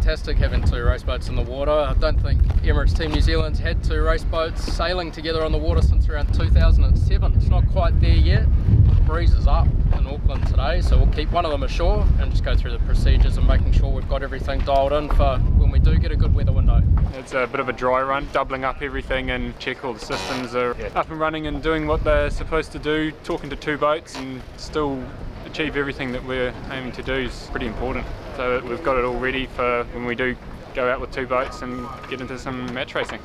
fantastic having two race boats in the water. I don't think Emirates Team New Zealand's had two race boats sailing together on the water since around 2007. It's not quite there yet. The breeze is up in Auckland today, so we'll keep one of them ashore and just go through the procedures and making sure we've got everything dialed in for when we do get a good weather window. It's a bit of a dry run, doubling up everything and check all the systems are up and running and doing what they're supposed to do, talking to two boats and still achieve everything that we're aiming to do is pretty important. So we've got it all ready for when we do go out with two boats and get into some match racing.